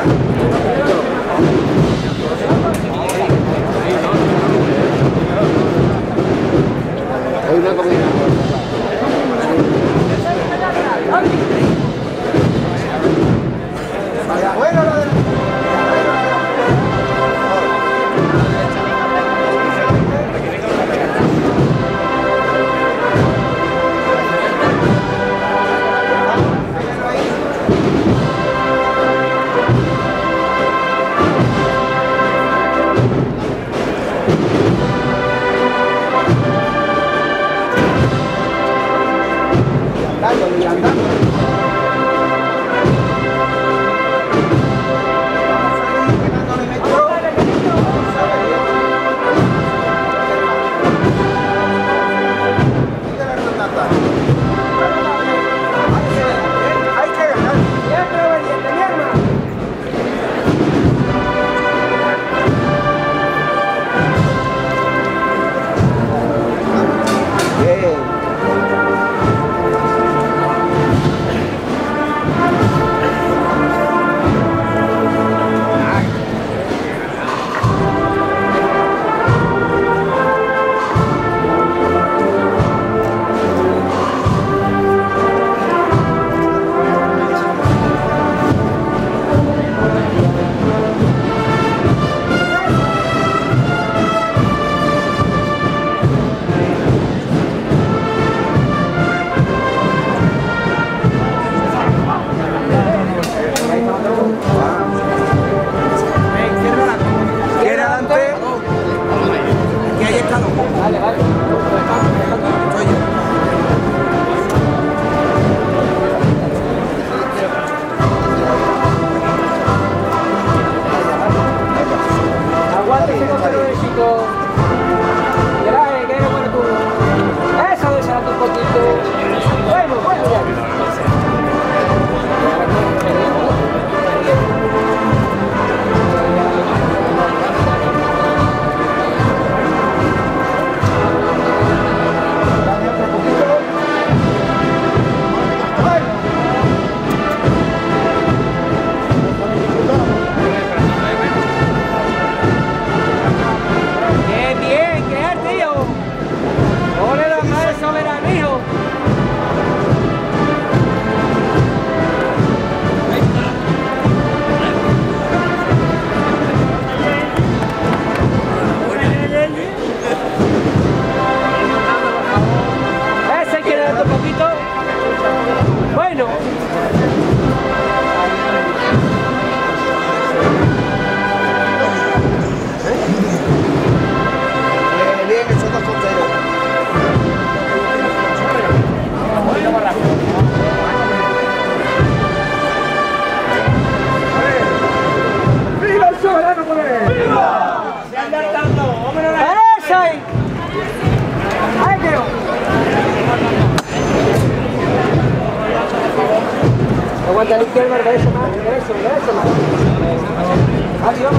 Ừ, nó không nghe. Aguanta la izquierda, regresa más, regresa, regresa más. Adiós.